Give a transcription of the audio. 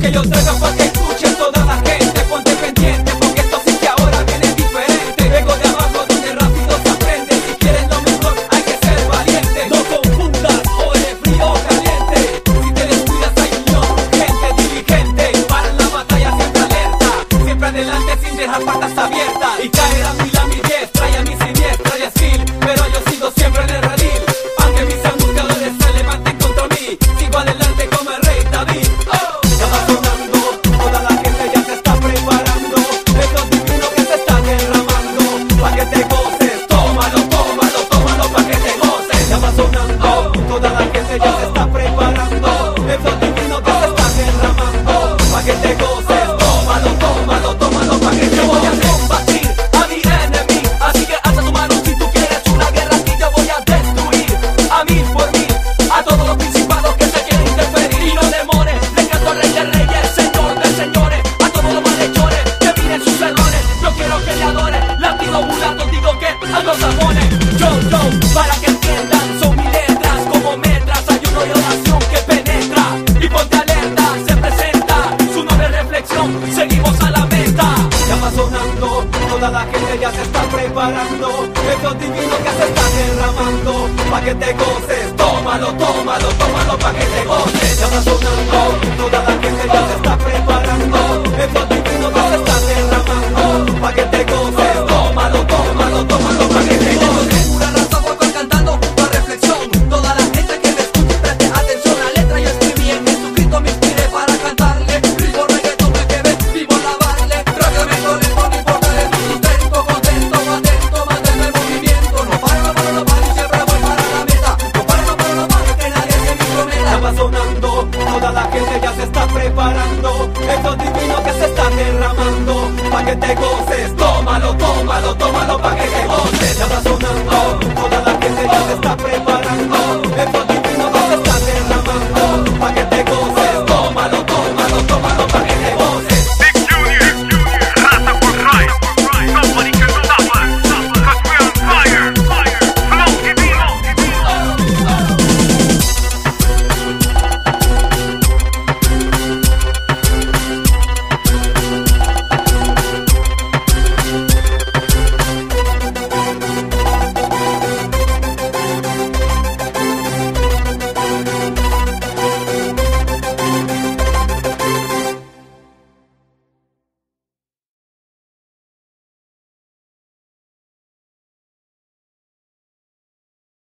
que yo traiga para que escuchen todas las La gente ya se está preparando. Esto divino que se está derramando. Pa' que te goces, tómalo, tómalo, tómalo, pa' que te goces. Ya está sonando toda la va sonando, toda la gente ya se está preparando, esto divino que se está derramando, pa' que te goces, tómalo, tómalo, tómalo, pa' que te goces, ya va sonando, toda la gente ya se está preparando.